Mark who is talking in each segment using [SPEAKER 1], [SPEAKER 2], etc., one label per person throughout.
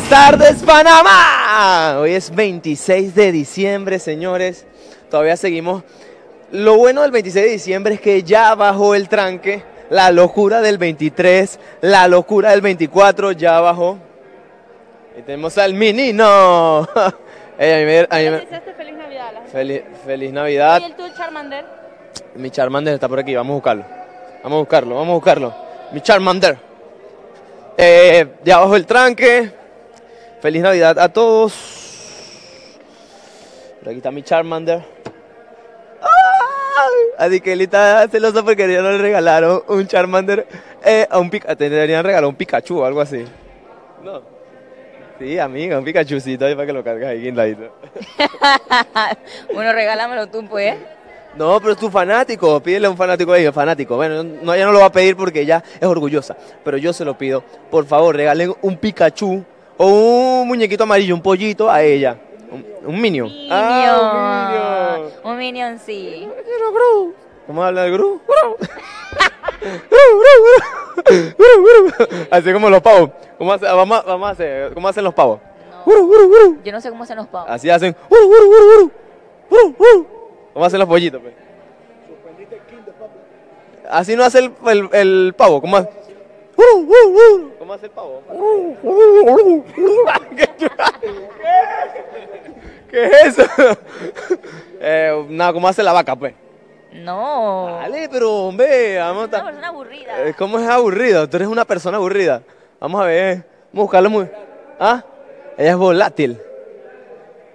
[SPEAKER 1] Buenas tardes, Panamá. Hoy es 26 de diciembre, señores. Todavía seguimos. Lo bueno del 26 de diciembre es que ya bajó el tranque. La locura del 23, la locura del 24 ya bajó. Y tenemos al menino. Ey, a mí me- a mí me-
[SPEAKER 2] deseaste feliz Navidad?
[SPEAKER 1] Feliz, feliz Navidad.
[SPEAKER 2] ¿Y el tuyo, Charmander?
[SPEAKER 1] Mi Charmander está por aquí, vamos a buscarlo. Vamos a buscarlo, vamos a buscarlo. Mi Charmander. Eh, ya bajo el tranque. Feliz Navidad a todos. Aquí está mi Charmander. ¡Ay! Así que él está celoso porque ya no le regalaron un Charmander eh, a un Pikachu. Te deberían regalar un Pikachu o algo así. No. Sí, amiga, un Pikachucito ahí para que lo cargues ahí guindadito.
[SPEAKER 2] bueno, regálamelo tú, pues.
[SPEAKER 1] No, pero es tu fanático, pídele a un fanático ahí, fanático. Bueno, no, ella no lo va a pedir porque ella es orgullosa, pero yo se lo pido. Por favor, regalen un Pikachu o un muñequito amarillo, un pollito a ella. Un, un Minion.
[SPEAKER 2] Minion.
[SPEAKER 1] Ah, un Minion.
[SPEAKER 2] Un Minion, sí.
[SPEAKER 1] ¿Cómo habla el Gru? Gru, Gru, Gru. Así como los pavos. ¿Cómo, hace- vamos, a- vamos a hacer, ¿Cómo hacen los pavos? Gru, Gru, Gru.
[SPEAKER 2] Yo no sé cómo se nos pavos.
[SPEAKER 1] Así hacen. Gru, Gru, Gru, Gru. Gru, Gru. ¿Cómo hacen los pollitos? Pues? Así no hace el, el, el pavo. ¿Cómo hace? ¿Cómo hace el pavo? ¿Qué es eso? eh, nada, ¿cómo hace la vaca, pues?
[SPEAKER 2] No.
[SPEAKER 1] Dale, pero hombre, vamos a
[SPEAKER 2] Una
[SPEAKER 1] estar-
[SPEAKER 2] persona aburrida.
[SPEAKER 1] Eh, ¿Cómo es aburrido? Tú eres una persona aburrida. Vamos a ver. Vamos a buscarlo muy. ¿Ah? Ella es volátil.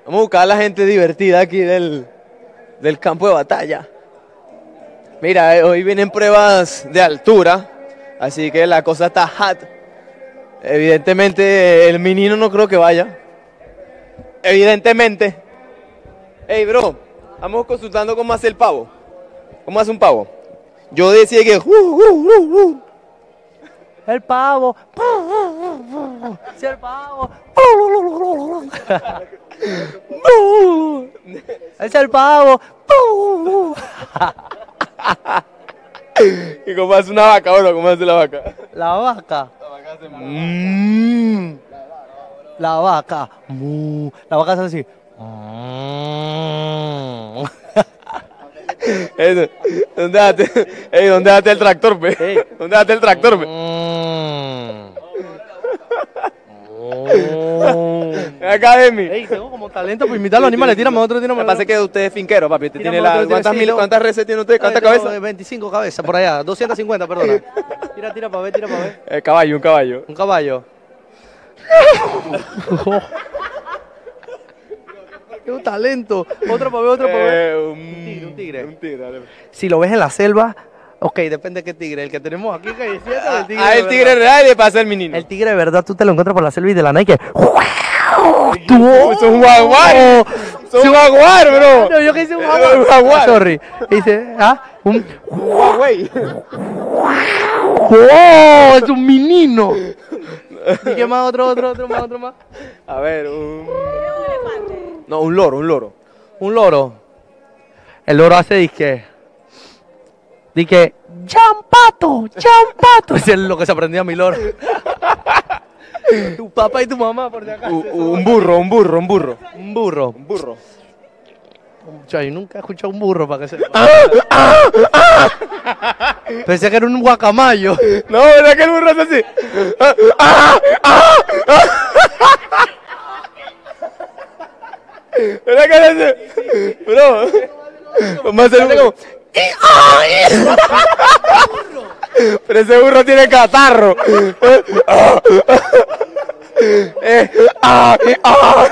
[SPEAKER 1] Vamos a buscar a la gente divertida aquí del, del campo de batalla. Mira, eh, hoy vienen pruebas de altura. Así que la cosa está hot. Evidentemente, el menino no creo que vaya. Evidentemente. Ey, bro, vamos consultando cómo hace el pavo. ¿Cómo hace un pavo? Yo decía que.
[SPEAKER 3] El pavo. Sí, el pavo. Es el pavo.
[SPEAKER 1] ¿Y cómo hace una vaca, bro? ¿Cómo hace la vaca?
[SPEAKER 3] La vaca.
[SPEAKER 1] Mm.
[SPEAKER 3] La vaca. Mu. La vaca hace así. Mm.
[SPEAKER 1] Eso. ¿Dónde dejaste? Ey, ¿dónde dejaste el tractor, pe? ¿Dónde dejaste el tractor, pe? Ven acá, Demi.
[SPEAKER 3] Ey, tengo como talento para imitar a los animales. Tírame otro, tírame
[SPEAKER 1] Lo que pasa es que usted es finquero, papi. Usted tiene la,
[SPEAKER 3] otro,
[SPEAKER 1] ¿cuántas,
[SPEAKER 3] sí,
[SPEAKER 1] mil, ¿Cuántas reses tiene usted? ¿Cuántas cabezas?
[SPEAKER 3] 25 cabezas por allá. 250, perdona. Tira, tira para ver, tira para ver.
[SPEAKER 1] Eh, caballo, un caballo.
[SPEAKER 3] Un caballo. ¡Qué un talento! Otro para ver, otro para ver.
[SPEAKER 1] Eh, un,
[SPEAKER 3] tigre, un tigre.
[SPEAKER 1] Un tigre, dale.
[SPEAKER 3] Si lo ves en la selva, ok, depende de qué tigre. El que tenemos aquí, que es cierto, el tigre.
[SPEAKER 1] Ah, el tigre
[SPEAKER 3] verdad.
[SPEAKER 1] real y le pasa el menino.
[SPEAKER 3] El tigre de verdad, tú te lo encuentras por la selva y de la Nike.
[SPEAKER 1] ¡Tú! ¡Es un jaguar! ¡Es un jaguar, bro!
[SPEAKER 3] No, yo que hice un
[SPEAKER 1] Es
[SPEAKER 3] jaguar.
[SPEAKER 1] un jaguar.
[SPEAKER 3] Sorry. Dice, ¿ah? Un.
[SPEAKER 1] Huawei.
[SPEAKER 3] ¡Oh! Es un menino. ¿Y qué más? Otro, otro, otro más, otro más.
[SPEAKER 1] A ver, un... No, un loro, un loro.
[SPEAKER 3] Un loro. El loro hace disque. Disque. ¡Champato! ¡Champato! Ese es lo que se aprendía mi loro. tu papá y tu mamá, por si acaso.
[SPEAKER 1] Un burro, un burro, un burro.
[SPEAKER 3] Un burro.
[SPEAKER 1] Un burro.
[SPEAKER 3] Yo nunca he escuchado un burro para que se. Pensé que era un guacamayo.
[SPEAKER 1] No, ¿verdad que el burro hace así? Ah, ah, ah, ah. ¿Verdad que hace así? Bro, a hacer como... Pero ese burro tiene catarro. Eh, ah, ah.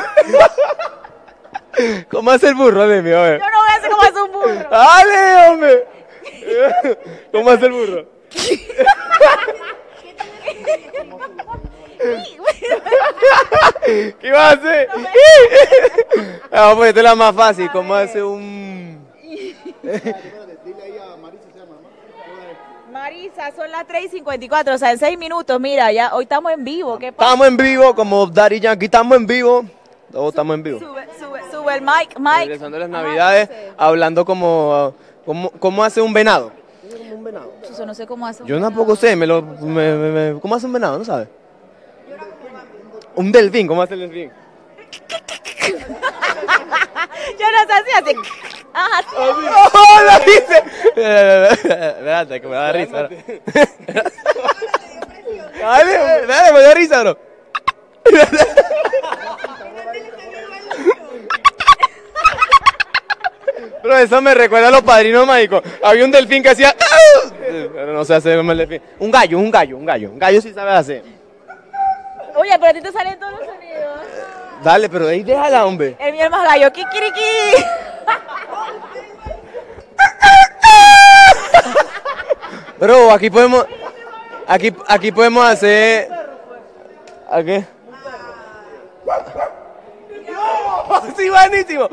[SPEAKER 1] ¿Cómo hace el burro, Demi? A ver.
[SPEAKER 2] Yo no voy a hacer como hace un burro.
[SPEAKER 1] ¡Dale, hombre! ¿Cómo hace el burro? ¿Qué va a hacer? Ah, Vamos a ponerte la más fácil. ¿Cómo hace un...?
[SPEAKER 2] Son las 3 y 54, o sea, en 6 minutos, mira, ya hoy estamos en vivo. ¿Qué pasa?
[SPEAKER 1] Estamos en vivo, como Daddy Yankee, estamos en vivo. Todos estamos en vivo.
[SPEAKER 2] Sube, sube, sube el mic, mic.
[SPEAKER 1] Regresando a las navidades, hablando como... ¿Cómo, cómo hace un venado?
[SPEAKER 2] Eso no sé cómo hace. un
[SPEAKER 1] Yo
[SPEAKER 2] venado.
[SPEAKER 1] tampoco sé, me lo, me- me- me- ¿cómo hace un venado? ¿No sabes? Un delfín, ¿cómo hace el delfín?
[SPEAKER 2] Yo no sé si así. Ajá, sí.
[SPEAKER 1] ¡Oh, lo hice! Espérate, que me da risa. Dale, dale, me da risa, bro. Bro, eso me recuerda a los padrinos mágicos. Había un delfín que hacía. Pero no hacer como el delfín. Un gallo, un gallo, un gallo. Un gallo sí sabe hacer.
[SPEAKER 2] Oye, pero a ti te salen todos los sonidos.
[SPEAKER 1] Dale, pero ahí déjala, hombre.
[SPEAKER 2] El mío es más gallo. Kikiriki.
[SPEAKER 1] Bro, aquí podemos. Aquí, aquí podemos hacer. ¿A qué? Sí, buenísimo.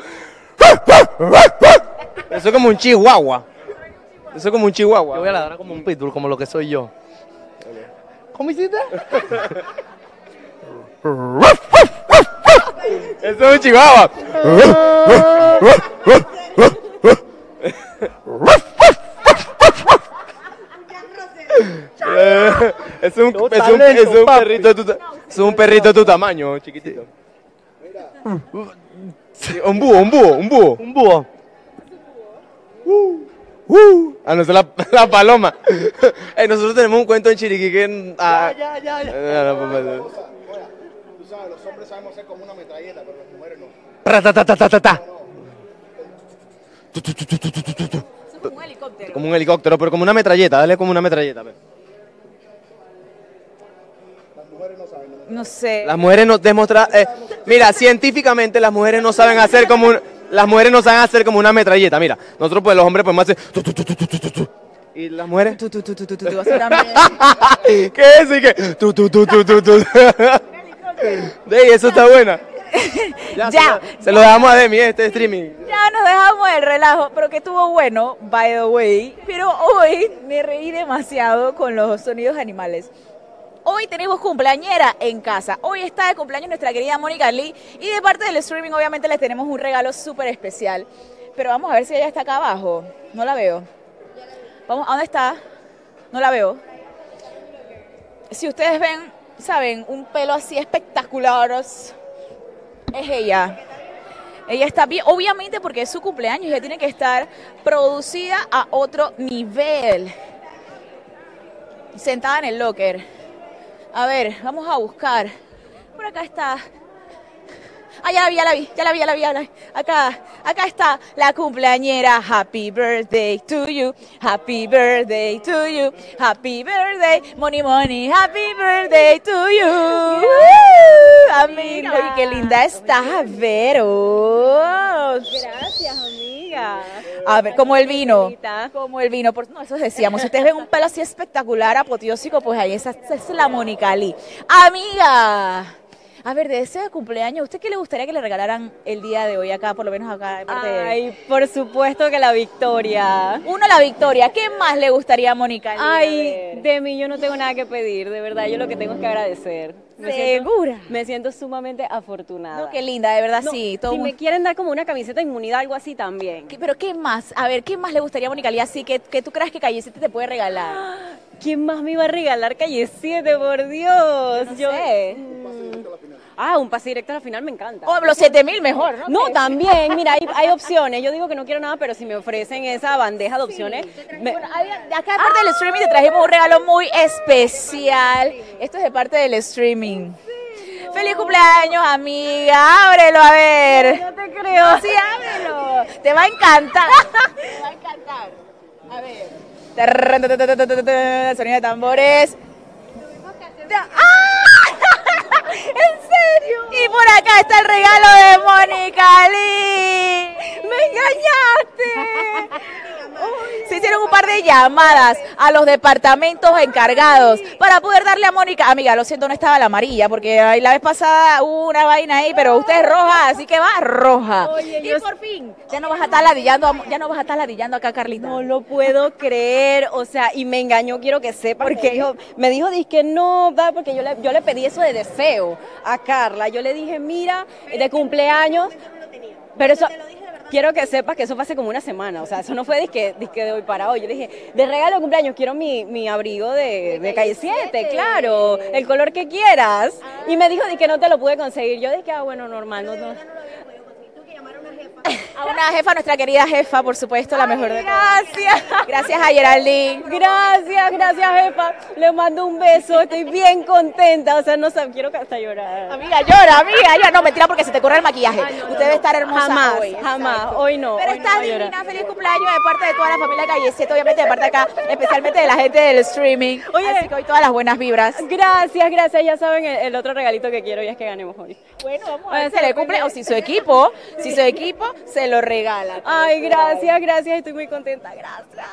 [SPEAKER 1] Eso es como un chihuahua. Eso es como un
[SPEAKER 3] Yo voy a
[SPEAKER 1] chihuahua.
[SPEAKER 3] ladrar como un pitbull, como lo que soy yo. ¿Cómo hiciste?
[SPEAKER 1] Eso es un chihuahua. Eh, es un,
[SPEAKER 3] No,
[SPEAKER 1] es un, es un perrito tu, es un perrito tu tamaño, chiquitito. Sí, un búho, un búho, un búho.
[SPEAKER 3] Un búho.
[SPEAKER 1] Uh, ah, no, es la, la paloma. Eh, nosotros tenemos un cuento en Chiriquí que... ah,
[SPEAKER 3] Ya, ya, ya.
[SPEAKER 1] eh, no, pues, eh,
[SPEAKER 4] Tú sabes, los hombres sabemos ser como una metralleta, pero las mujeres no.
[SPEAKER 2] Es un helicóptero.
[SPEAKER 1] Como un helicóptero, pero como una metralleta, dale como una metralleta. ve.
[SPEAKER 2] No sé.
[SPEAKER 1] Las mujeres no demuestran... eh, mira, científicamente las mujeres no saben hacer como un... Las mujeres no saben hacer como una metralleta, mira. Nosotros pues los hombres podemos hacer... tu, tu, tu, tu, tu, tu, tu. ¿Y las mujeres?
[SPEAKER 2] Tú, tú, tú, tú, así también.
[SPEAKER 1] ¿Qué es? ¿Y qué? Tu, tu, tu, tu, tu, tu. Dey, eso está buena.
[SPEAKER 2] Ya.
[SPEAKER 1] Se lo, se lo dejamos a Demi, este streaming.
[SPEAKER 2] Ya nos dejamos el relajo, pero que estuvo bueno, by the way. Pero hoy me reí demasiado con los sonidos animales. Hoy tenemos cumpleañera en casa. Hoy está de cumpleaños nuestra querida Mónica Lee. Y de parte del streaming, obviamente, les tenemos un regalo súper especial. Pero vamos a ver si ella está acá abajo. No la veo. Vamos, ¿a dónde está? No la veo. Si ustedes ven, saben, un pelo así espectacular, es ella. Ella está bien, obviamente porque es su cumpleaños, ella tiene que estar producida a otro nivel. Sentada en el locker. A ver, vamos a buscar. Por acá está. Ah, ya la vi, ya la vi, ya la vi, ya la vi, ya la vi. Acá, acá está la cumpleañera. Happy birthday to you. Happy birthday to you. Happy birthday, money, money. Happy birthday to you. Woo, Amiga, qué linda está, Vero.
[SPEAKER 5] Gracias, amiga.
[SPEAKER 2] A ver, como el vino. Como el vino. Por, no, eso decíamos. Si ustedes ven un pelo así espectacular, apoteósico, pues ahí esa, esa es la Mónica Lee. Amiga. A ver, de ese cumpleaños, ¿usted qué le gustaría que le regalaran el día de hoy acá, por lo menos acá? de parte de-
[SPEAKER 5] Ay, por supuesto que la victoria.
[SPEAKER 2] Uno, la victoria. ¿Qué más le gustaría a Mónica
[SPEAKER 5] Ay, de mí yo no tengo nada que pedir, de verdad, yo lo que tengo es que agradecer. Me siento-
[SPEAKER 2] ¿Segura?
[SPEAKER 5] me siento sumamente afortunada.
[SPEAKER 2] No, qué linda, de verdad,
[SPEAKER 5] No,
[SPEAKER 2] sí. Todo
[SPEAKER 5] si
[SPEAKER 2] un-
[SPEAKER 5] me quieren dar como una camiseta de inmunidad, algo así también.
[SPEAKER 2] ¿Qué- Pero ¿qué más? A ver, ¿qué más le gustaría a Mónica Lee así que, que tú creas que Callecita te puede regalar?
[SPEAKER 5] ¿Quién más me iba a regalar calle 7, por Dios?
[SPEAKER 2] no sé.
[SPEAKER 5] Mm. Ah, un pase directo a la final me encanta.
[SPEAKER 2] O los 7 mil mejor, ¿no?
[SPEAKER 5] No, también, mira, hay, hay opciones. Yo digo que no quiero nada, pero si me ofrecen esa bandeja de opciones, me-
[SPEAKER 2] Bueno, acá de parte del streaming te trajimos un regalo muy especial. Esto es de parte del streaming. ¡Feliz cumpleaños, amiga! Ábrelo, a ver.
[SPEAKER 5] no te creo.
[SPEAKER 2] Sí, ábrelo. Te va a encantar. Te va a encantar. A ver. Sonido de tambores. ¡Ah! ¿En serio? Y por acá está el regalo de Mónica Lee. ¡Me engañaste! Se hicieron un par de llamadas a los departamentos encargados para poder darle a Mónica. Amiga, lo siento, no estaba la amarilla, porque ahí la vez pasada hubo una vaina ahí, pero usted es roja, así que va roja.
[SPEAKER 5] Oye,
[SPEAKER 2] y
[SPEAKER 5] yo-
[SPEAKER 2] por fin, ya no vas a estar ladillando, a- ya no vas a estar ladillando acá, Carlita.
[SPEAKER 5] No lo puedo creer, o sea, y me engañó, quiero que sepa,
[SPEAKER 2] ¿Por
[SPEAKER 5] porque dijo, me dijo, que no, va, porque yo le, yo le pedí eso de deseo a Carla, yo le dije, mira, de cumpleaños, pero eso, quiero que sepas que eso fue hace como una semana, o sea, eso no fue disque, disque de hoy para hoy. Yo dije, de regalo de cumpleaños quiero mi, mi abrigo de, de calle 7, claro, el color que quieras. Y me dijo que no te lo pude conseguir. Yo dije, ah, bueno, normal, no, no.
[SPEAKER 2] A una jefa, nuestra querida jefa, por supuesto, la mejor de todas.
[SPEAKER 5] Gracias.
[SPEAKER 2] Gracias a Geraldine.
[SPEAKER 5] Gracias, gracias, jefa. Le mando un beso, estoy bien contenta. O sea, no sé, quiero hasta llorar.
[SPEAKER 2] Amiga, llora, amiga, llora. No, mentira, porque se te corre el maquillaje.
[SPEAKER 5] Ay, no,
[SPEAKER 2] Usted
[SPEAKER 5] no,
[SPEAKER 2] debe estar hermosa
[SPEAKER 5] Jamás,
[SPEAKER 2] hoy.
[SPEAKER 5] jamás.
[SPEAKER 2] Exacto.
[SPEAKER 5] Hoy no,
[SPEAKER 2] Pero
[SPEAKER 5] hoy
[SPEAKER 2] estás divina. Feliz cumpleaños de parte de toda la familia Calle 7, obviamente de parte de acá, especialmente de la gente del streaming.
[SPEAKER 5] Oye.
[SPEAKER 2] Así que hoy todas las buenas vibras.
[SPEAKER 5] Gracias, gracias. Ya saben el, el otro regalito que quiero y es que ganemos hoy.
[SPEAKER 2] Bueno, vamos a ver si le cumple o si su equipo, si su equipo se lo regala.
[SPEAKER 5] Ay, gracias, gracias. Estoy muy contenta. Gracias.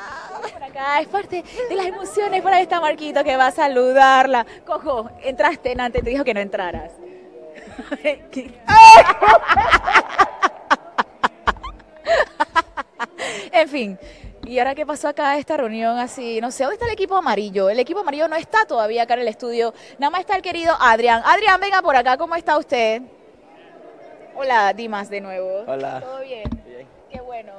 [SPEAKER 2] Por acá es parte de las emociones para esta Marquito que va a saludarla. Cojo, entraste antes, te dijo que no entraras. En fin. ¿Y ahora qué pasó acá esta reunión así? No sé, ¿dónde está el equipo amarillo? El equipo amarillo no está todavía acá en el estudio. Nada más está el querido Adrián. Adrián, venga por acá, ¿cómo está usted? Hola, Dimas, de nuevo.
[SPEAKER 6] Hola.
[SPEAKER 2] ¿Todo bien? Qué bueno.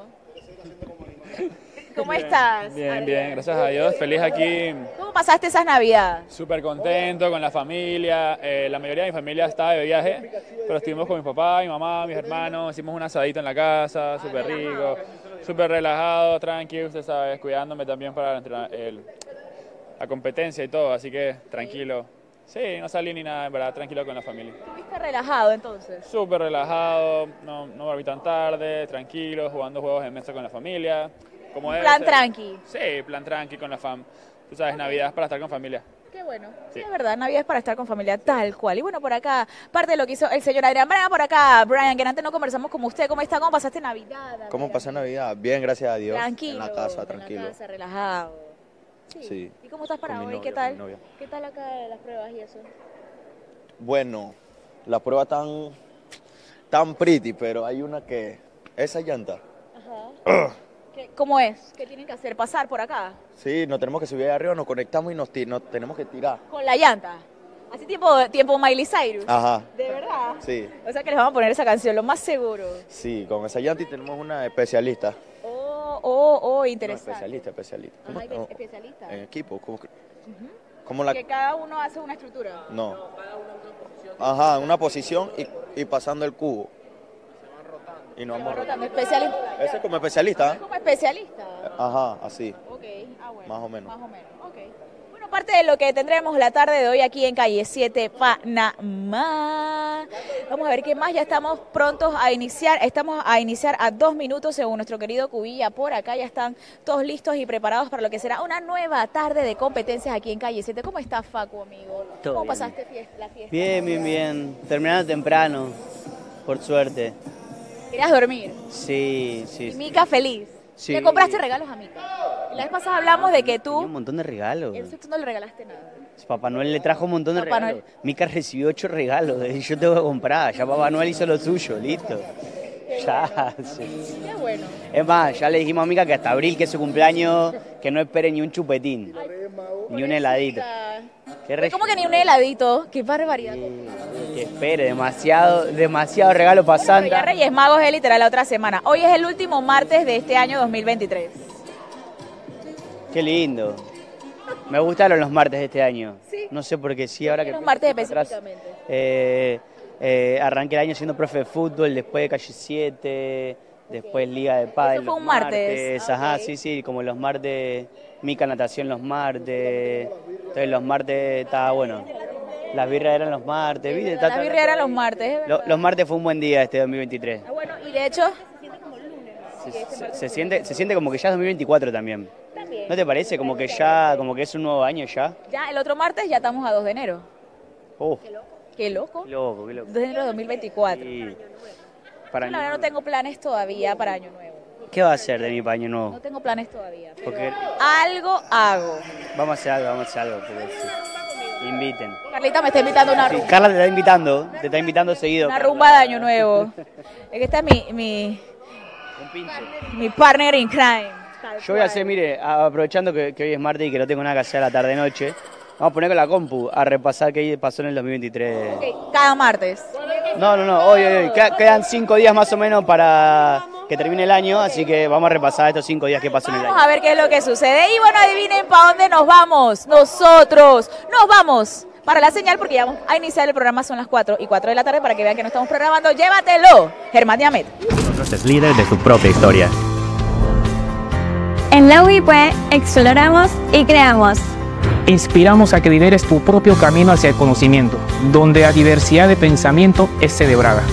[SPEAKER 2] ¿Cómo estás?
[SPEAKER 7] Bien,
[SPEAKER 2] Adrián?
[SPEAKER 7] bien, gracias a Dios. Feliz aquí,
[SPEAKER 2] ¿Cómo pasaste esas navidades?
[SPEAKER 7] súper contento con la familia. Eh, la mayoría de mi familia estaba de viaje, pero estuvimos con mi papá, mi mamá, mis hermanos. Hicimos un asadito en la casa, súper rico, súper relajado, tranquilo, usted sabe, cuidándome también para el el- la competencia y todo. Así que tranquilo. Sí, no salí ni nada, en verdad, tranquilo con la familia.
[SPEAKER 2] ¿Estuviste relajado entonces?
[SPEAKER 7] Súper relajado, no, no volví tan tarde, tranquilo, jugando juegos de mesa con la familia. Como debe
[SPEAKER 2] Plan
[SPEAKER 7] ser.
[SPEAKER 2] tranqui.
[SPEAKER 7] Sí, plan tranqui con la fam. Tú sabes, Navidad es para estar con familia.
[SPEAKER 2] Qué bueno. Sí,
[SPEAKER 7] Sí.
[SPEAKER 2] es verdad, Navidad es para estar con familia tal cual. Y bueno, por acá, parte de lo que hizo el señor Adrián. Brian, por acá, Brian, que antes no conversamos con usted. ¿Cómo está? ¿Cómo pasaste Navidad?
[SPEAKER 6] ¿Cómo pasó Navidad? Bien, gracias a Dios.
[SPEAKER 2] Tranquilo.
[SPEAKER 6] En la casa, tranquilo.
[SPEAKER 2] En la casa, relajado.
[SPEAKER 6] Sí.
[SPEAKER 2] ¿Y cómo estás para hoy?
[SPEAKER 6] novia,
[SPEAKER 2] ¿Qué tal? ¿Qué tal acá las pruebas y eso?
[SPEAKER 6] Bueno, la prueba tan, tan pretty, pero hay una que... Esa llanta.
[SPEAKER 2] Ajá. ¿Qué- ¿Cómo es? ¿Qué tienen que hacer? ¿Pasar por acá?
[SPEAKER 6] Sí, nos tenemos que subir ahí arriba, nos conectamos y nos, nos tenemos que tirar.
[SPEAKER 2] Con la llanta. Así tiempo, tiempo Miley Cyrus.
[SPEAKER 6] Ajá.
[SPEAKER 2] ¿De verdad?
[SPEAKER 6] Sí,
[SPEAKER 2] O sea que les vamos a poner esa canción, lo más seguro.
[SPEAKER 6] sí, con esa llanta y tenemos una especialista.
[SPEAKER 2] Oh, oh, oh,
[SPEAKER 6] No, especialista, especialista. ¿Cómo?
[SPEAKER 2] Ajá,
[SPEAKER 6] No,
[SPEAKER 2] especialista.
[SPEAKER 6] en equipo, ¿cómo, que- cómo la...?
[SPEAKER 2] Que cada uno hace una estructura.
[SPEAKER 6] No. Ajá, en una posición y, y pasando el cubo. Y nos vamos
[SPEAKER 2] Rotando,
[SPEAKER 6] rotando.
[SPEAKER 2] especialista.
[SPEAKER 6] Ese es como especialista, ¿eh?
[SPEAKER 2] Como especialista.
[SPEAKER 6] Ajá, así.
[SPEAKER 2] Ok, ah, bueno.
[SPEAKER 6] Más o menos.
[SPEAKER 2] Más o menos, ok. Parte de lo que tendremos la tarde de hoy aquí en Calle 7, Panamá. Vamos a ver qué más. Ya estamos prontos a iniciar. Estamos a iniciar a dos minutos según nuestro querido Cubilla. Por acá ya están todos listos y preparados para lo que será una nueva tarde de competencias aquí en Calle 7. ¿Cómo estás, Facu, amigo?
[SPEAKER 3] Todo
[SPEAKER 2] ¿Cómo
[SPEAKER 3] bien.
[SPEAKER 2] pasaste fiesta- la fiesta?
[SPEAKER 3] Bien, bien, bien. Terminando temprano, por suerte.
[SPEAKER 2] ¿Querías dormir?
[SPEAKER 3] Sí, sí.
[SPEAKER 2] Y
[SPEAKER 3] sí.
[SPEAKER 2] Mica feliz.
[SPEAKER 3] Sí.
[SPEAKER 2] Le compraste regalos a Mica. Y la vez pasada hablamos de que
[SPEAKER 3] Tenía un
[SPEAKER 2] tú,
[SPEAKER 3] montón de regalos.
[SPEAKER 2] eso tú no le regalaste nada.
[SPEAKER 3] Papá Noel le trajo un montón de
[SPEAKER 2] Papá
[SPEAKER 3] regalos.
[SPEAKER 2] Noel.
[SPEAKER 3] Mica recibió ocho regalos. y Yo tengo que comprar. Ya Papá Noel hizo lo suyo, listo. Ya, sí.
[SPEAKER 2] Qué bueno.
[SPEAKER 3] Es más, ya le dijimos a Mica que hasta abril, que es su cumpleaños, que no espere ni un chupetín, ni un heladito. Qué
[SPEAKER 2] ¿Cómo que ni un heladito? Qué barbaridad.
[SPEAKER 3] Que espere, demasiado, demasiado regalo para
[SPEAKER 2] Bueno, ya. Reyes Magos es literal la otra semana. Hoy es el último martes de este año 2023.
[SPEAKER 3] Qué lindo. Me gustaron los martes de este año.
[SPEAKER 2] Sí.
[SPEAKER 3] No sé por qué sí, ahora que
[SPEAKER 2] Los martes
[SPEAKER 3] atrás,
[SPEAKER 2] específicamente.
[SPEAKER 3] eh, eh, arranqué el año siendo profe de fútbol, después de Calle 7, después Liga de.
[SPEAKER 2] Eso fue un martes. Ah,
[SPEAKER 3] Ajá, sí, sí, como los martes, Mica Natación los martes. Entonces los martes estaba bueno. Las birras eran los martes, ¿viste? Está
[SPEAKER 2] La
[SPEAKER 3] todo-
[SPEAKER 2] birria era los martes, es
[SPEAKER 3] Lo-
[SPEAKER 2] verdad.
[SPEAKER 3] los martes fue un buen día este 2023.
[SPEAKER 2] Ah, bueno, y de hecho,
[SPEAKER 3] Se, se- se siente, se siente como que ya es 2024 también. ¿No te parece? Como que ya, como que es un nuevo año ya.
[SPEAKER 2] ya el otro martes ya estamos a 2 de enero.
[SPEAKER 3] Oh,
[SPEAKER 2] Qué loco.
[SPEAKER 3] qué loco, qué loco.
[SPEAKER 2] 2 de enero de 2024.
[SPEAKER 3] Sí. Para
[SPEAKER 2] Yo la verdad no tengo planes todavía para Año Nuevo.
[SPEAKER 3] ¿Qué va a hacer de mi paño
[SPEAKER 2] No
[SPEAKER 3] nuevo?
[SPEAKER 2] tengo planes todavía.
[SPEAKER 3] Porque
[SPEAKER 2] Algo hago.
[SPEAKER 3] vamos a hacer algo, vamos a hacer algo. porque sí. Inviten.
[SPEAKER 2] Carlita me está invitando una
[SPEAKER 3] Sí,
[SPEAKER 2] rumba.
[SPEAKER 3] Carla te está invitando, te está invitando seguido.
[SPEAKER 2] Una rumba de Año Nuevo. Es que está mi, mi,
[SPEAKER 3] Un pinche.
[SPEAKER 2] mi partner in crime.
[SPEAKER 3] Yo voy a hacer, mire, aprovechando que, que hoy es martes y que no tengo nada que hacer a la tarde-noche, vamos a poner con la compu a repasar qué pasó en el 2023.
[SPEAKER 2] Ok, Cada martes.
[SPEAKER 3] No, no, no, hoy, hoy, hoy. Queda- Quedan cinco días más o menos para,
[SPEAKER 8] que termine el año, así que vamos a repasar estos cinco días que pasó en el año.
[SPEAKER 2] Vamos a ver qué es lo que sucede. Y bueno, adivinen para dónde nos vamos. Nosotros nos vamos para la señal porque ya vamos a iniciar el programa. Son las 4 y 4 de la tarde para que vean que no estamos programando. Llévatelo, Germán Diamet.
[SPEAKER 9] Nosotros es líder de su propia historia.
[SPEAKER 10] En la UIP exploramos y creamos.
[SPEAKER 11] Inspiramos a que lideres tu propio camino hacia el conocimiento, donde la diversidad de pensamiento es celebrada.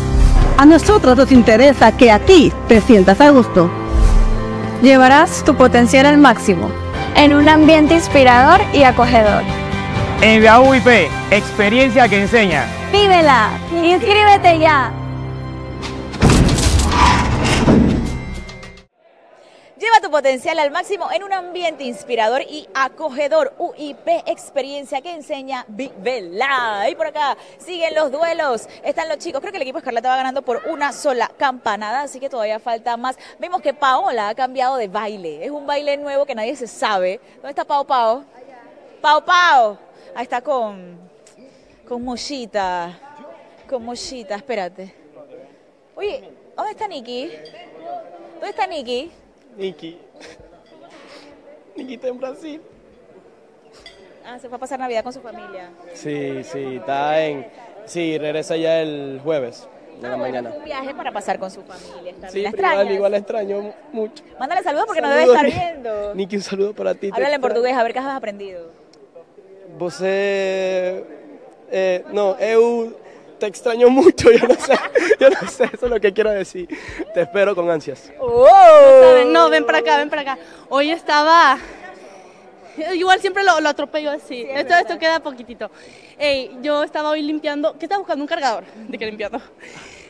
[SPEAKER 12] A nosotros nos interesa que a ti te sientas a gusto.
[SPEAKER 10] Llevarás tu potencial al máximo. En un ambiente inspirador y acogedor.
[SPEAKER 11] En la UIP, experiencia que enseña.
[SPEAKER 10] ¡Vívela! ¡Inscríbete ya!
[SPEAKER 2] Tu potencial al máximo en un ambiente inspirador y acogedor. UIP, experiencia que enseña Vívela. Y por acá siguen los duelos. Están los chicos. Creo que el equipo Escarlata va ganando por una sola campanada, así que todavía falta más. Vemos que Paola ha cambiado de baile. Es un baile nuevo que nadie se sabe. ¿Dónde está Pao Pao? Pao Pao. Ahí está con, con Mochita. Con Mochita, espérate. Oye, ¿dónde está Nikki? ¿Dónde está Nikki?
[SPEAKER 13] Nikki. Nikki está en Brasil.
[SPEAKER 2] Ah, se fue a pasar Navidad con su familia.
[SPEAKER 13] Sí, sí, está en. Sí, regresa ya el jueves de la
[SPEAKER 2] Ah, bueno,
[SPEAKER 13] mañana.
[SPEAKER 2] fue un viaje para pasar con su familia. Está
[SPEAKER 13] Sí,
[SPEAKER 2] bien. ¿La
[SPEAKER 13] igual, igual la extraño mucho.
[SPEAKER 2] Mándale saludos porque
[SPEAKER 13] Saludos,
[SPEAKER 2] debe estar viendo.
[SPEAKER 13] Nikki, un saludo para ti.
[SPEAKER 2] Háblale en portugués, a ver qué has aprendido.
[SPEAKER 13] Você. eh, no, eu te extraño mucho, yo no sé, yo no sé, eso es lo que quiero decir. Te espero con ansias.
[SPEAKER 2] Oh.
[SPEAKER 14] ¿Saben? No, ven para acá, ven para acá. Hoy estaba. Igual siempre lo, lo atropello así. esto, esto queda poquitito. Ey, yo estaba hoy limpiando. ¿Qué estaba buscando? Un cargador. ¿De qué limpiando?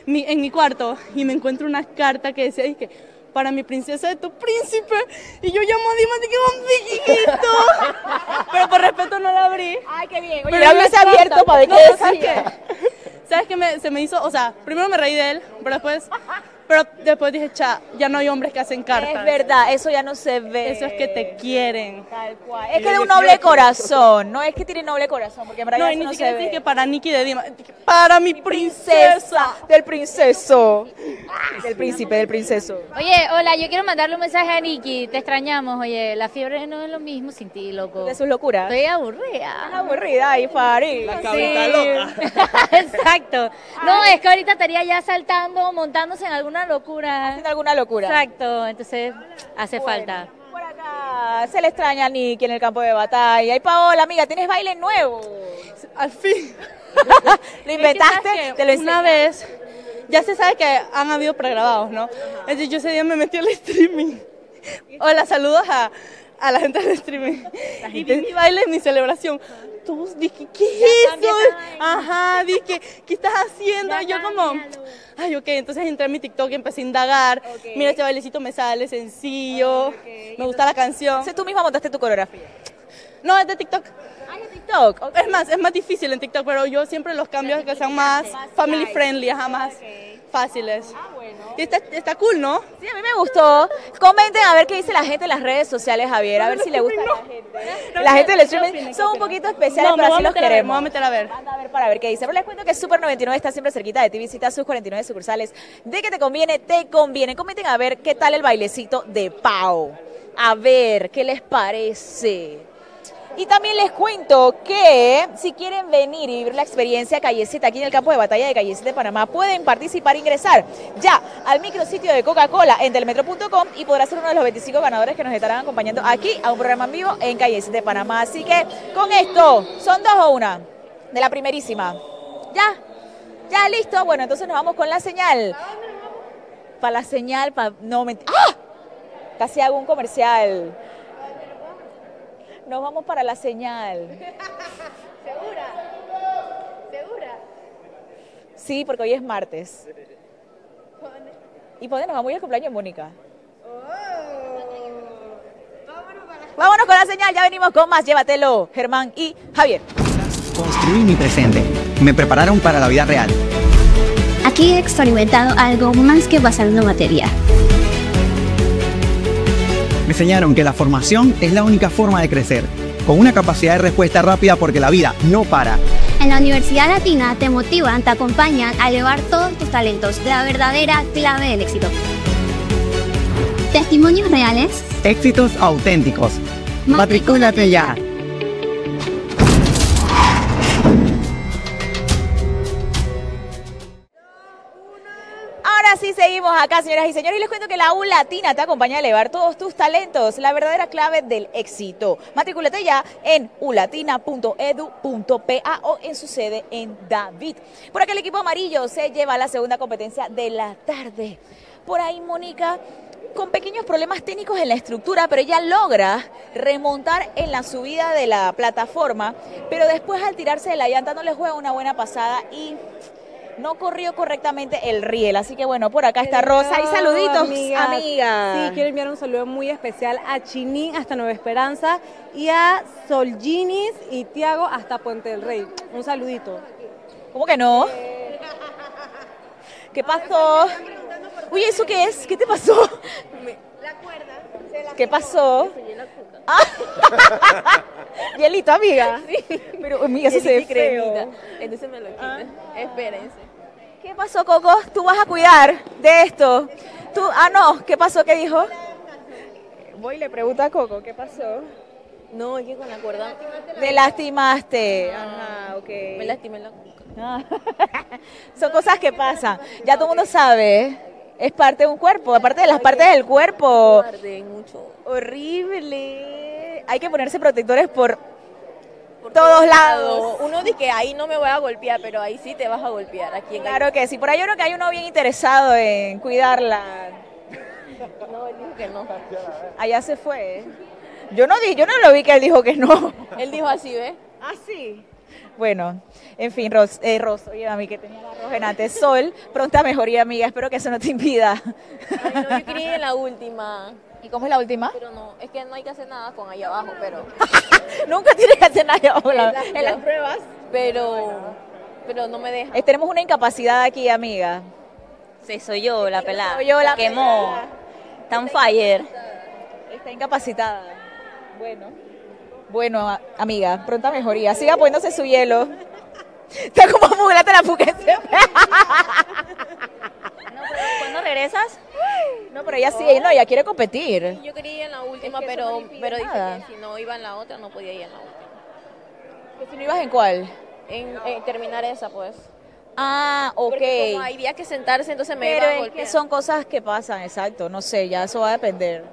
[SPEAKER 14] Mi- en mi cuarto. Y me encuentro una carta que decía: que para mi princesa de tu príncipe. Y yo llamo a Dima de que bombillito. Pero por respeto no la abrí.
[SPEAKER 2] Ay, qué bien.
[SPEAKER 14] Pero
[SPEAKER 2] Oye,
[SPEAKER 14] es carta.
[SPEAKER 2] abierto para ver
[SPEAKER 14] No,
[SPEAKER 2] qué
[SPEAKER 14] ¿sabes
[SPEAKER 2] decía.
[SPEAKER 14] ¿Sabes qué me, se me hizo? O sea, primero me reí de él, pero después, pero después dije, cha, ya no hay hombres que hacen cartas.
[SPEAKER 2] Es verdad, eso ya no se ve.
[SPEAKER 14] Eso es que te quieren.
[SPEAKER 2] Tal cual. Es que de un noble corazón, no es que tiene noble corazón, porque en verdad
[SPEAKER 14] No, y ni
[SPEAKER 2] no
[SPEAKER 14] siquiera
[SPEAKER 2] se
[SPEAKER 14] dije
[SPEAKER 2] ve.
[SPEAKER 14] que para Nicky de Dima, para mi princesa.
[SPEAKER 2] Princesa del princeso. Del príncipe, del princeso.
[SPEAKER 15] Oye, hola, yo quiero mandarle un mensaje a Nikki. Te extrañamos. Oye, la fiebre no es lo mismo sin ti, loco.
[SPEAKER 2] De sus locuras.
[SPEAKER 15] Estoy aburrida.
[SPEAKER 2] Aburrida ahí, Fari.
[SPEAKER 15] La
[SPEAKER 2] cabrita
[SPEAKER 15] loca. Exacto. No, es que ahorita estaría ya saltando, montándose en alguna locura.
[SPEAKER 2] Haciendo alguna locura.
[SPEAKER 15] Exacto, entonces hace falta.
[SPEAKER 2] Ah, se le extraña a Nicky en el campo de batalla. Y Paola, amiga, ¿tienes baile nuevo?
[SPEAKER 14] Al fin.
[SPEAKER 2] ¿Lo inventaste?
[SPEAKER 14] Es que,
[SPEAKER 2] Te lo
[SPEAKER 14] Una vez, ya se sabe que han habido pregrabados, ¿no? Entonces yo ese día me metí al streaming. Hola, saludos a, a la gente del streaming. Y vi mi baile mi celebración. Dije, ¿qué es eso? Ajá, dije, ¿qué estás haciendo? Y yo como, ay, ok, entonces entré a mi TikTok y empecé a indagar. Mira, este bailecito me sale sencillo, me gusta la canción.
[SPEAKER 2] Entonces tú misma montaste tu coreografía.
[SPEAKER 14] No, es de TikTok.
[SPEAKER 2] Ah, de TikTok.
[SPEAKER 14] Es más, es más difícil en TikTok, pero yo siempre los cambios que sean más family friendly, ajá, más fáciles. Y está, está cool, ¿no?
[SPEAKER 2] Sí, a mí me gustó. Comenten a ver qué dice la gente en las redes sociales, Javier, a ver si le gusta a la gente. La gente del streaming son un poquito especiales,
[SPEAKER 14] No,
[SPEAKER 2] pero así los queremos.
[SPEAKER 14] voy a meter a ver.
[SPEAKER 2] Anda a ver para ver qué dice. Pero les cuento que Super 99 está siempre cerquita de ti. Visita sus 49 sucursales. De que te conviene, te conviene. Comenten a ver qué tal el bailecito de Pau. A ver qué les parece. Y también les cuento que si quieren venir y vivir la experiencia Callecita aquí en el campo de batalla de Callecita de Panamá, pueden participar e ingresar ya al micrositio de Coca-Cola en telemetro.com y podrá ser uno de los 25 ganadores que nos estarán acompañando aquí a un programa en vivo en Callecita de Panamá. Así que con esto, ¿son dos o una? De la primerísima. ¿Ya? ¿Ya listo? Bueno, entonces nos vamos con la señal. Para la señal, para... No, mentira. ¡Ah! Casi hago un comercial. Nos vamos para la señal.
[SPEAKER 15] ¿Segura? ¿Segura?
[SPEAKER 2] Sí, porque hoy es martes. ¿Y por dónde nos vamos? Es el cumpleaños de Mónica. Vámonos con la señal, ya venimos con más. Llévatelo, Germán y Javier.
[SPEAKER 16] Construí mi presente. Me prepararon para la vida real.
[SPEAKER 17] Aquí he experimentado algo más que basar en una materia.
[SPEAKER 16] Me enseñaron que la formación es la única forma de crecer, con una capacidad de respuesta rápida porque la vida no para.
[SPEAKER 17] En la Universidad Latina te motivan, te acompañan a elevar todos tus talentos, la verdadera clave del éxito. Testimonios reales.
[SPEAKER 16] Éxitos auténticos. Matricúlate ya.
[SPEAKER 2] Acá, señoras y señores, y les cuento que la U Latina te acompaña a elevar todos tus talentos, la verdadera clave del éxito. Matricúlate ya en ulatina.edu.pa o en su sede en David. Por acá el equipo amarillo se lleva la segunda competencia de la tarde. Por ahí, Mónica, con pequeños problemas técnicos en la estructura, pero ella logra remontar en la subida de la plataforma, pero después al tirarse de la llanta no le juega una buena pasada y no corrió correctamente el riel. Así que bueno, por acá está Rosa. Y saluditos,
[SPEAKER 18] amigas.
[SPEAKER 2] amiga.
[SPEAKER 18] Sí, quiero enviar un saludo muy especial a Chinín hasta Nueva Esperanza y a Solginis y Tiago hasta Puente del Rey. Un saludito.
[SPEAKER 2] ¿Cómo que no? ¿Qué pasó? Uy, ¿eso qué es? ¿Qué te pasó? ¿Qué pasó? Ah. Hielito, amiga. Pero, amiga, eso se ve feo.
[SPEAKER 19] Entonces me lo quité.
[SPEAKER 2] Ah.
[SPEAKER 19] Espérense.
[SPEAKER 2] ¿Qué pasó, Coco? ¿Tú vas a cuidar de esto? ¿Tú? Ah, no. ¿Qué pasó? ¿Qué dijo? Voy y le pregunto a Coco, ¿qué pasó?
[SPEAKER 19] No, es que con la cuerda.
[SPEAKER 2] Me lastimaste. Ajá, ok.
[SPEAKER 19] Me lastimé la cuca.
[SPEAKER 2] Ah. Son cosas que pasan. Ya todo el mundo sabe. Es parte de un cuerpo, aparte de las partes del cuerpo. Horrible. Hay que ponerse protectores por, todos lados.
[SPEAKER 19] Uno dice que ahí no me voy a golpear, pero ahí sí te vas a golpear. Aquí en
[SPEAKER 2] Claro que sí. Por ahí uno que hay uno bien interesado en cuidarla.
[SPEAKER 19] No, él dijo que no.
[SPEAKER 2] Allá se fue. Yo no di, yo no lo vi que él dijo que no.
[SPEAKER 19] Él dijo así, ¿ves?
[SPEAKER 2] Ah, sí. Bueno, en fin, Ros, eh, Ros, oye, a mí que tenía la roja en antes. Sol, pronta mejoría, amiga. Espero que eso no te impida.
[SPEAKER 19] Ay, no, yo quería ir en la última.
[SPEAKER 2] ¿Y cómo es la última?
[SPEAKER 19] Pero no, es que no hay que hacer nada con ahí abajo, pero.
[SPEAKER 2] Nunca tienes que hacer nada abajo, la-
[SPEAKER 19] en,
[SPEAKER 2] las pruebas.
[SPEAKER 19] Pero. Pero no me deja.
[SPEAKER 2] Eh, tenemos una incapacidad aquí, amiga.
[SPEAKER 5] Sí, soy yo, la pelada.
[SPEAKER 2] Soy yo la
[SPEAKER 5] quemó. Está on fire.
[SPEAKER 2] Está incapacitada. Bueno. Bueno, amiga, pronta mejoría. Siga poniéndose su hielo. Está como mulata la puquete.
[SPEAKER 5] ¿Cuándo regresas?
[SPEAKER 2] No, pero ella sí, no, ella quiere competir.
[SPEAKER 19] Yo quería ir en la última,
[SPEAKER 2] Es que eso
[SPEAKER 19] pero,
[SPEAKER 2] no
[SPEAKER 19] pero que si no iba en la otra, no podía ir en la última.
[SPEAKER 2] ¿Que si no ibas en cuál?
[SPEAKER 19] En, en terminar esa, pues.
[SPEAKER 2] Ah, ok.
[SPEAKER 19] Porque como había que sentarse, entonces me
[SPEAKER 2] Pero
[SPEAKER 19] iba a
[SPEAKER 2] es que son cosas que pasan, exacto. No sé, ya eso va a depender.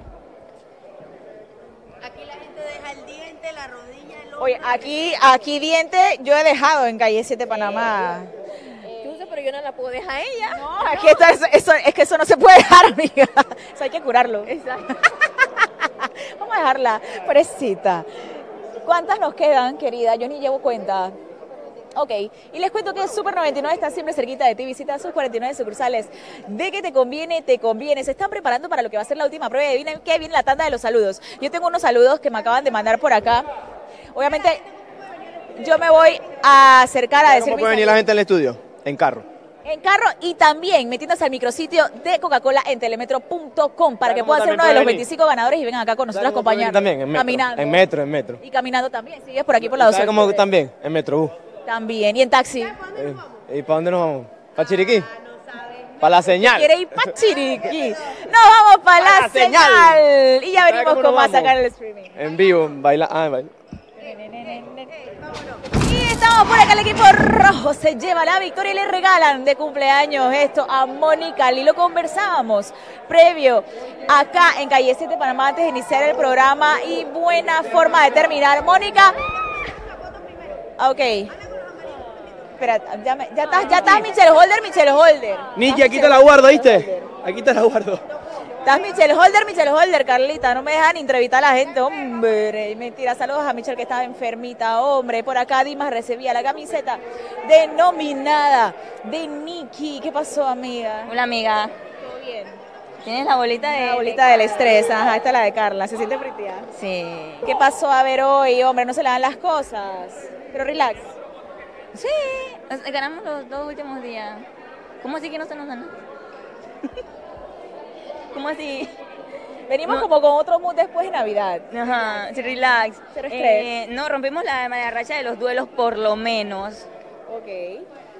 [SPEAKER 20] Aquí la gente deja el diente, la rodilla, el hombro.
[SPEAKER 2] Oye, aquí, aquí diente yo he dejado en calle 7 Panamá.
[SPEAKER 19] Yo no la puedo dejar a ella.
[SPEAKER 2] No, aquí está, eso, eso- es que eso no se puede dejar, amiga. Eso hay que curarlo.
[SPEAKER 19] Exacto.
[SPEAKER 2] Vamos a dejarla, pobrecita. ¿Cuántas nos quedan, querida? Yo ni llevo cuenta. Ok, y les cuento que Super 99 está siempre cerquita de ti. Visita sus 49 sucursales. De que te conviene, te conviene. Se están preparando para lo que va a ser la última prueba. Viene, que viene la tanda de los saludos. Yo tengo unos saludos que me acaban de mandar por acá. Obviamente, yo me voy a acercar a decir
[SPEAKER 1] ¿Cómo puede venir la gente al estudio? En carro.
[SPEAKER 2] En carro y también metiéndose al micrositio de Coca-Cola en telemetro.com para
[SPEAKER 1] ¿Sabe
[SPEAKER 2] que puedan ser uno de los
[SPEAKER 1] venir?
[SPEAKER 2] 25 ganadores y vengan acá con nosotros a acompañarnos.
[SPEAKER 1] También, en metro.
[SPEAKER 2] Caminando.
[SPEAKER 1] En metro, en metro.
[SPEAKER 2] Y caminando también, sigues por aquí por la
[SPEAKER 1] ¿Sabe cómo
[SPEAKER 2] 209.
[SPEAKER 1] también? En Metrobús.
[SPEAKER 2] También, y en taxi.
[SPEAKER 1] Eh, ¿Y para dónde nos vamos? ¿Para Chiriquí? Para la señal.
[SPEAKER 2] Quiere ir para Chiriquí. Nos vamos para la,
[SPEAKER 1] la
[SPEAKER 2] señal.
[SPEAKER 1] señal.
[SPEAKER 2] Y ya
[SPEAKER 1] ¿Sabe
[SPEAKER 2] venimos
[SPEAKER 1] cómo
[SPEAKER 2] con más acá en el streaming.
[SPEAKER 1] En vivo, baila. Ah, baila.
[SPEAKER 2] Estamos por acá, el equipo rojo se lleva la victoria y le regalan de cumpleaños esto a Mónica Lee. Lo conversábamos previo acá en Calle 7 Panamá antes de iniciar el programa y buena forma de terminar. Mónica. Ok. Espera, ya, me- ya estás, ya estás Michelle Holder, Michelle Holder.
[SPEAKER 1] Niki, aquí te la guardo, ¿viste? Aquí te la guardo.
[SPEAKER 2] Estás Michelle Holder, Michelle Holder, Carlita. No me dejan entrevistar a la gente, hombre. Mentira, saludos a Michelle que estaba enfermita, hombre. Por acá Dimas recibía la camiseta denominada de Nikki. ¿Qué pasó, amiga?
[SPEAKER 5] Hola, amiga.
[SPEAKER 2] ¿Todo bien?
[SPEAKER 5] ¿Tienes la bolita de...?
[SPEAKER 2] La bolita del estrés, ajá, esta es la de Carla. ¿Se siente pretía?
[SPEAKER 5] Sí.
[SPEAKER 2] ¿Qué pasó a ver hoy, hombre? No se le dan las cosas. Pero relax.
[SPEAKER 5] Sí, ganamos los dos últimos días. ¿Cómo así que no se nos dan? ¿Cómo así?
[SPEAKER 2] Venimos
[SPEAKER 5] No.
[SPEAKER 2] como con otro mood después de Navidad.
[SPEAKER 5] Ajá, sí, relax.
[SPEAKER 2] Cero estrés.
[SPEAKER 5] Eh, no, rompimos la, la racha de los duelos por lo menos.
[SPEAKER 2] Ok,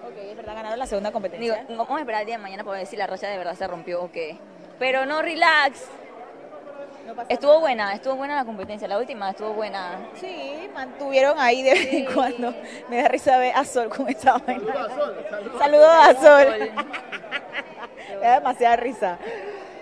[SPEAKER 2] ok, es verdad, ganaron la segunda competencia.
[SPEAKER 5] Digo, vamos a esperar el día de mañana para ver si la racha de verdad se rompió o qué. Pero no, relax.
[SPEAKER 15] Estuvo buena, estuvo buena la competencia. La última estuvo buena.
[SPEAKER 2] Sí, mantuvieron ahí de vez en cuando. Me da risa ver a Sol con esta vaina. Saludos a Sol. Me da demasiada risa.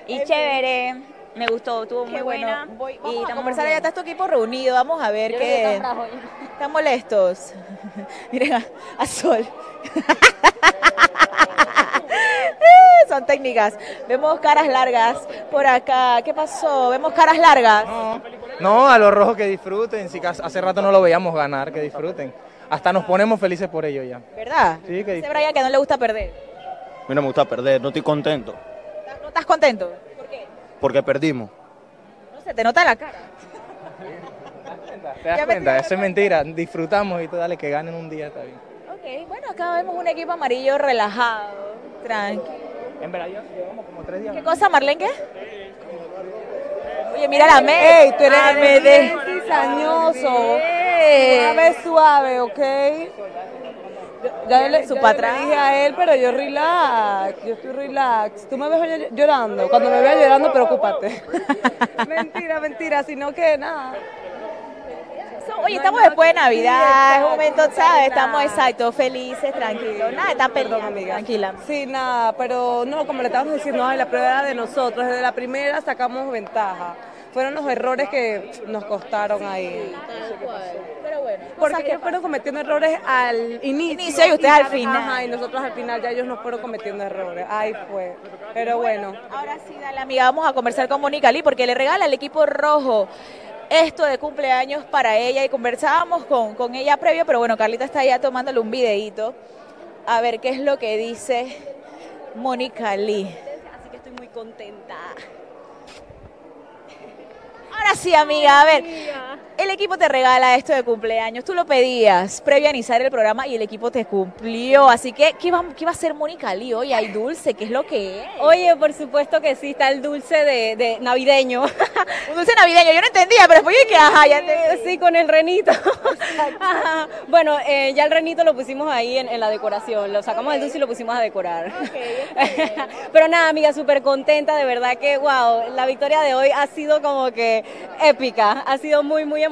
[SPEAKER 15] Y chévere, me gustó, estuvo muy
[SPEAKER 2] bueno.
[SPEAKER 15] buena.
[SPEAKER 2] Voy-
[SPEAKER 15] y
[SPEAKER 2] a
[SPEAKER 15] estamos
[SPEAKER 2] conversar,
[SPEAKER 15] bien.
[SPEAKER 2] ya está tu equipo reunido, vamos a ver qué...
[SPEAKER 15] están
[SPEAKER 2] molestos. Miren a, a Sol. Son técnicas. Vemos caras largas por acá. ¿Qué pasó? Vemos caras largas.
[SPEAKER 21] No, a los rojos que disfruten. Si hace rato no lo veíamos ganar, que disfruten. Hasta nos ponemos felices por ello ya.
[SPEAKER 2] ¿Verdad?
[SPEAKER 21] Sí, que
[SPEAKER 2] Dice Brian que no le gusta perder.
[SPEAKER 6] A mí no me gusta perder, no estoy contento.
[SPEAKER 2] ¿No estás contento?
[SPEAKER 6] Porque perdimos.
[SPEAKER 2] No se te nota en la cara.
[SPEAKER 21] ¿Te das
[SPEAKER 2] Ya
[SPEAKER 21] cuenta? Eso es mentira. Disfrutamos y tú dale que ganen un día, está bien.
[SPEAKER 2] Ok, bueno, acá vemos un equipo amarillo relajado, tranqui.
[SPEAKER 21] En verdad ya llevamos como tres días.
[SPEAKER 2] ¿Qué cosa, Marlene? ¿Qué? Oye, mira la me.
[SPEAKER 18] Ey, tú eres
[SPEAKER 2] de-
[SPEAKER 18] cizañoso. Suave, suave, ¿ok? Yo- Ya le,
[SPEAKER 2] Su
[SPEAKER 18] dije a él, pero yo relax, yo estoy relax. Tú me ves llor- llorando, cuando me veas llorando, preocúpate. mentira, mentira, sino que nada.
[SPEAKER 2] Oye, estamos después de Navidad, es un momento, ¿sabes? Estamos exactos, felices, tranquilos. Nada, está perdón, amiga. Tranquila.
[SPEAKER 18] Sí, nada, pero no, como le estábamos diciendo, ay, la prueba era de nosotros, desde la primera sacamos ventaja. Fueron los errores que nos costaron ahí.
[SPEAKER 2] Pero bueno,
[SPEAKER 18] Porque ellos fueron cometiendo errores al inicio.
[SPEAKER 2] Inicio y ustedes al final.
[SPEAKER 18] Ajá, y nosotros al final ya ellos no fueron cometiendo errores. Ahí fue. Pero bueno.
[SPEAKER 2] Ahora sí, dale, amiga, vamos a conversar con Mónica Lee porque le regala al equipo rojo esto de cumpleaños para ella y conversábamos con, con ella previo, pero bueno, Carlita está ya tomándole un videíto a ver qué es lo que dice Mónica Lee.
[SPEAKER 5] Así que estoy muy contenta.
[SPEAKER 2] Ahora sí, amiga, a ver, el equipo te regala esto de cumpleaños, tú lo pedías previo a iniciar el programa y el equipo te cumplió, así que, ¿qué va, qué va a hacer Mónica Lee hoy? ¿Hay dulce? ¿Qué es lo que es?
[SPEAKER 5] Oye, por supuesto que sí, está el dulce de, de navideño.
[SPEAKER 2] Un dulce navideño, yo no entendía, pero después yo que, ajá, ya te...
[SPEAKER 5] Sí, con el renito. Ajá. Bueno, eh, ya el renito lo pusimos ahí en, en la decoración, lo sacamos del dulce y lo pusimos a decorar. Pero nada, amiga, súper contenta, de verdad que, wow, la victoria de hoy ha sido como que épica, ha sido muy, muy emocionante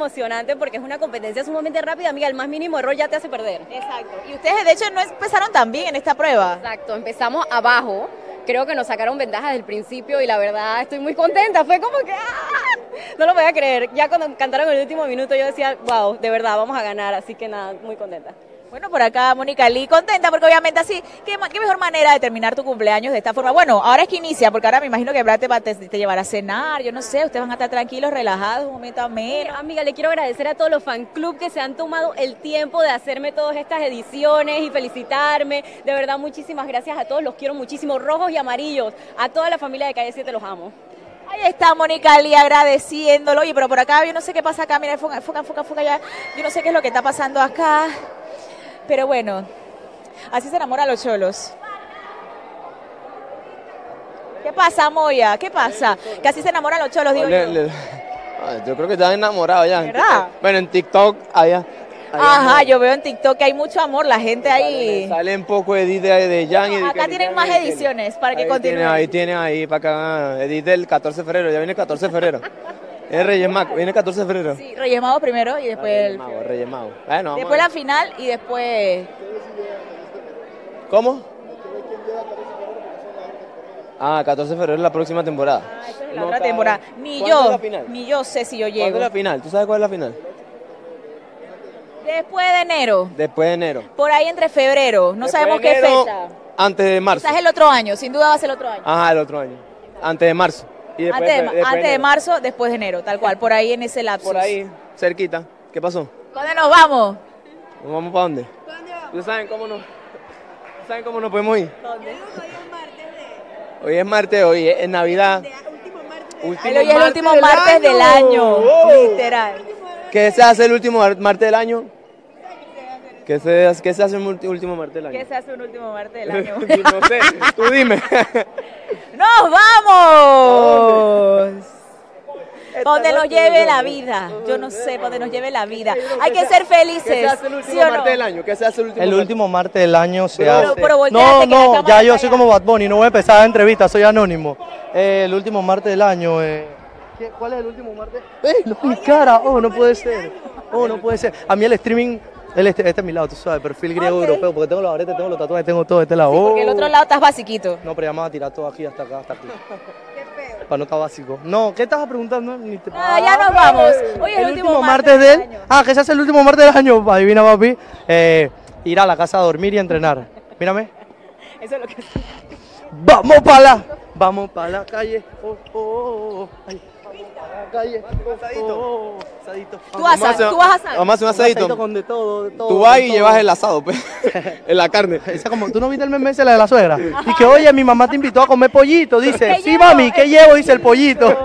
[SPEAKER 5] porque es una competencia sumamente rápida, amiga, el más mínimo error ya te hace perder.
[SPEAKER 2] Exacto. Y ustedes, de hecho, no empezaron tan bien en esta prueba.
[SPEAKER 5] Exacto, empezamos abajo. Creo que nos sacaron ventaja desde el principio y la verdad estoy muy contenta. Fue como que ¡ah! no lo voy a creer. Ya cuando cantaron el último minuto yo decía, wow, de verdad vamos a ganar. Así que nada, muy contenta.
[SPEAKER 2] Bueno, por acá Mónica Lee contenta porque obviamente así, ¿qué, qué mejor manera de terminar tu cumpleaños de esta forma? Bueno, ahora es que inicia, porque ahora me imagino que Brad te va a te, te llevará a cenar, yo no sé, ustedes van a estar tranquilos, relajados, un momento ameno.
[SPEAKER 5] Amiga, le quiero agradecer a todos los fan club que se han tomado el tiempo de hacerme todas estas ediciones y felicitarme. De verdad, muchísimas gracias a todos, los quiero muchísimo, rojos y amarillos. A toda la familia de Calle 7 los amo.
[SPEAKER 2] Ahí está Mónica Lee agradeciéndolo. Oye, pero por acá yo no sé qué pasa acá. Mira, enfoca, enfoca, enfoca, enfoca ya. Yo no sé qué es lo que está pasando acá. Pero bueno, así se enamoran los cholos. ¿Qué pasa, Moya? ¿Qué pasa? Que así se enamoran los cholos, digo
[SPEAKER 1] Le-
[SPEAKER 2] yo.
[SPEAKER 1] le- yo creo que están enamorados ya.
[SPEAKER 2] ¿Verdad?
[SPEAKER 1] Bueno, en TikTok, allá.
[SPEAKER 2] Ajá, yo veo en TikTok que hay mucho amor, la gente ahí.
[SPEAKER 1] Sale un poco edit de, de Jan y de
[SPEAKER 2] Acá tienen más ediciones para que
[SPEAKER 1] ahí
[SPEAKER 2] continúen.
[SPEAKER 1] tiene, ahí tiene ahí para acá. Edit del 14 de febrero, ya viene el 14 de febrero. Es Reyes Magos, viene el 14 de febrero.
[SPEAKER 2] Sí, Reyes Magos primero y después el-
[SPEAKER 1] Mago, Reyes. Bueno, vamos
[SPEAKER 2] después la final y después
[SPEAKER 1] ¿Cómo? Ah, 14 de febrero es la próxima temporada.
[SPEAKER 2] la otra temporada. Ni
[SPEAKER 1] ¿Cuándo
[SPEAKER 2] yo, ni yo sé si yo
[SPEAKER 1] ¿Cuándo
[SPEAKER 2] llego.
[SPEAKER 1] es la final? ¿Tú sabes cuál es la final?
[SPEAKER 2] Después de enero,
[SPEAKER 1] Después de enero.
[SPEAKER 2] por ahí entre febrero, no
[SPEAKER 1] Después
[SPEAKER 2] sabemos
[SPEAKER 1] de
[SPEAKER 2] qué fecha.
[SPEAKER 1] Antes de marzo.
[SPEAKER 2] Quizás el otro año, sin duda va a ser el otro año.
[SPEAKER 1] Ajá, el otro año. Antes de marzo. Y después
[SPEAKER 2] Antes, de,
[SPEAKER 1] después
[SPEAKER 2] antes de
[SPEAKER 1] enero.
[SPEAKER 2] marzo, después de enero, tal cual, por ahí en ese lapso.
[SPEAKER 1] Por ahí, cerquita. ¿Qué pasó?
[SPEAKER 2] ¿Dónde nos vamos?
[SPEAKER 1] ¿Nos vamos para dónde? ¿Ustedes saben cómo nos, saben cómo nos podemos ir? Hoy es martes, hoy es Navidad. Último
[SPEAKER 2] Hoy es el último
[SPEAKER 1] del
[SPEAKER 2] martes del año,
[SPEAKER 1] ¡Oh!
[SPEAKER 2] literal.
[SPEAKER 1] ¿Qué se hace el último mar- martes del año? ¿Qué se, hace- qué se hace el multi- último martes del año?
[SPEAKER 2] ¿Qué se hace un último martes del año?
[SPEAKER 1] no sé, tú dime.
[SPEAKER 2] ¡Nos vamos! Donde nos lleve la vida. Yo no sé, donde nos lleve la vida. Hay que ser felices.
[SPEAKER 1] ¿Qué se hace el
[SPEAKER 2] ¿sí o no?
[SPEAKER 1] martes del año? ¿Qué se hace el último
[SPEAKER 3] El
[SPEAKER 1] martes?
[SPEAKER 3] último martes del año se
[SPEAKER 1] Pero-
[SPEAKER 3] hace. no, no, ya yo soy como Bad Bunny, no voy a empezar la entrevista, soy anónimo. Eh, el último martes del año, eh, ¿Qué- ¿Cuál es el último martes? ¡Eh! No, mi cara. Oh, no puede ser. Oh, no puede ser. A mí el streaming. El este, este es mi lado, tú sabes, perfil griego europeo, porque tengo los aretes, tengo los tatuajes, tengo todo este lado.
[SPEAKER 2] Porque el
[SPEAKER 3] Oh.
[SPEAKER 2] otro lado estás basiquito.
[SPEAKER 3] No, pero ya me vas a tirar todo aquí hasta acá, hasta aquí. Para no estar básico. No, ¿qué estabas preguntando? Ni te-
[SPEAKER 2] Ah, ya nos vamos. Hoy es el,
[SPEAKER 3] el último martes del. Ah, que se hace el último martes del año. Adivina, papi. Eh, ir a la casa a dormir y entrenar. Mírame.
[SPEAKER 2] Eso es lo que
[SPEAKER 3] Vamos para la. Vamos para la calle. Oh, oh, oh, oh. Ay, la calle. Asadito.
[SPEAKER 2] Tú vas a- tú vas a asar.
[SPEAKER 1] Vamos a hacer un asadito.
[SPEAKER 3] con de todo, de todo,
[SPEAKER 1] Tú vas y
[SPEAKER 3] todo.
[SPEAKER 1] llevas el asado, pues. en la carne.
[SPEAKER 3] Esa como, ¿Tú no viste el meme ese, la de la suegra? Y que, oye, mi mamá te invitó a comer pollito. Dice,
[SPEAKER 1] ¿Qué
[SPEAKER 3] sí,
[SPEAKER 1] llevo?
[SPEAKER 3] mami, ¿qué llevo? Dice el pollito.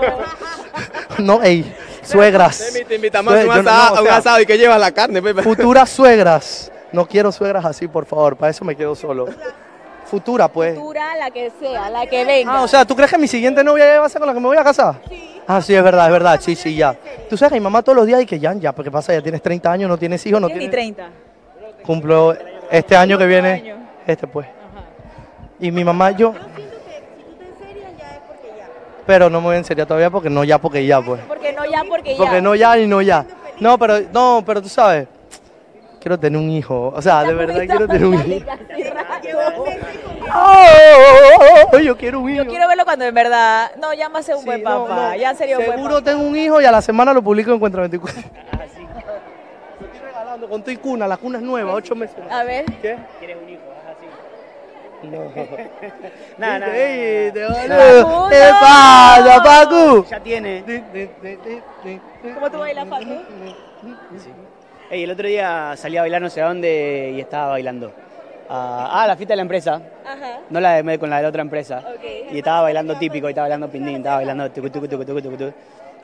[SPEAKER 3] No, ey, suegras.
[SPEAKER 1] Te invitamos a un asado,
[SPEAKER 3] no, o
[SPEAKER 1] a un
[SPEAKER 3] sea,
[SPEAKER 1] asado y que llevas la carne, Pepe.
[SPEAKER 3] Futuras suegras. No quiero suegras así, por favor. Para eso me quedo solo. Futura, pues.
[SPEAKER 2] Futura, la que sea, la que venga.
[SPEAKER 3] Ah, o sea, ¿tú crees que mi siguiente novia ya va a ser con la que me voy a casar? Sí. Ah, sí, es verdad, es verdad. Sí, sí, ya. Tú sabes que mi mamá todos los días dice que ya, ya, porque pasa, ya tienes 30 años, no tienes hijos, no
[SPEAKER 2] Ni
[SPEAKER 3] tienes...
[SPEAKER 2] 30.
[SPEAKER 3] Cumplo este año que viene, este pues. Y mi mamá, yo... Pero no me voy en serio todavía porque no ya, porque ya, pues.
[SPEAKER 2] Porque no ya, porque ya.
[SPEAKER 3] Porque no ya y no ya. No, pero, no, pero tú sabes, quiero tener un hijo. O sea, de verdad quiero tener un hijo. Oh, yo quiero un hijo.
[SPEAKER 2] Yo quiero verlo cuando en verdad. No, ya a ser un buen papá. Ya sería un buen
[SPEAKER 3] Seguro tengo un hijo y a la semana lo publico en Encuentra 24. Lo estoy regalando con tu y cuna, la cuna es nueva, ocho meses.
[SPEAKER 2] A ver.
[SPEAKER 3] ¿Qué?
[SPEAKER 8] ¿Quieres un hijo?
[SPEAKER 3] No.
[SPEAKER 8] Nada, nada.
[SPEAKER 3] Te
[SPEAKER 8] Facundo.
[SPEAKER 3] ¿Qué pasa, Pacu?
[SPEAKER 8] Ya tiene.
[SPEAKER 2] ¿Cómo tú bailas, Paco?
[SPEAKER 8] Ey, el otro día salí a bailar no sé a dónde y estaba bailando. Ah, ah, la fiesta de la empresa.
[SPEAKER 2] Ajá.
[SPEAKER 8] No la de con la de la otra empresa.
[SPEAKER 2] Ok.
[SPEAKER 8] Y estaba bailando típico, y estaba bailando pindín, estaba bailando tucu, tucu, tucu, tucu, tucu, tucu.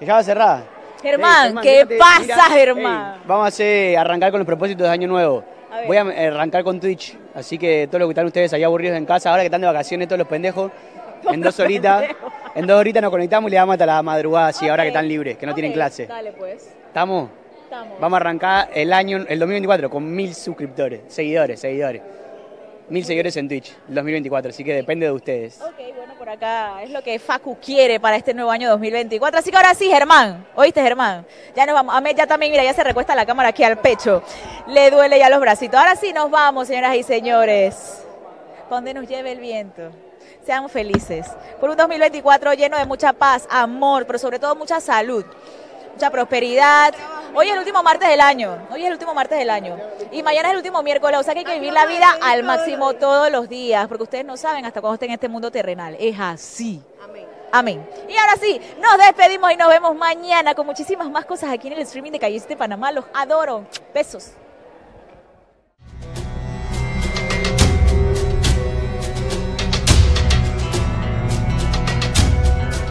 [SPEAKER 8] Dejaba cerrada.
[SPEAKER 2] Germán,
[SPEAKER 8] Ey,
[SPEAKER 2] ¿qué pasa,
[SPEAKER 8] mira,
[SPEAKER 2] Germán?
[SPEAKER 8] vamos a hacer, arrancar con los propósitos de Año Nuevo.
[SPEAKER 2] A.
[SPEAKER 8] Voy a eh, arrancar con Twitch, así que todo lo que están ustedes ahí aburridos en casa, ahora que están de vacaciones todos los pendejos, en dos horitas, en dos horitas nos conectamos y le damos hasta la madrugada, así ahora que están libres, que no tienen clase.
[SPEAKER 2] Dale, pues.
[SPEAKER 8] ¿Estamos?
[SPEAKER 2] Estamos.
[SPEAKER 8] Vamos a arrancar el año, el 2024 con mil suscriptores, seguidores, seguidores. Mil seguidores en Twitch, el 2024, así que depende de ustedes.
[SPEAKER 2] Ok, bueno, por acá es lo que Facu quiere para este nuevo año 2024. Así que ahora sí, Germán. ¿Oíste, Germán? Ya nos vamos. Ahmed ya también, mira, ya se recuesta la cámara aquí al pecho. Le duele ya los bracitos. Ahora sí nos vamos, señoras y señores. Donde nos lleve el viento. Sean felices. Por un 2024 lleno de mucha paz, amor, pero sobre todo mucha salud. Mucha prosperidad. Hoy es el último martes del año. Hoy es el último martes del año. Y mañana es el último miércoles. O sea que hay que vivir la vida al máximo todos los días. Porque ustedes no saben hasta cuándo estén en este mundo terrenal. Es así. Amén. Y ahora sí, nos despedimos y nos vemos mañana con muchísimas más cosas aquí en el streaming de Calle de Panamá. Los adoro. Besos.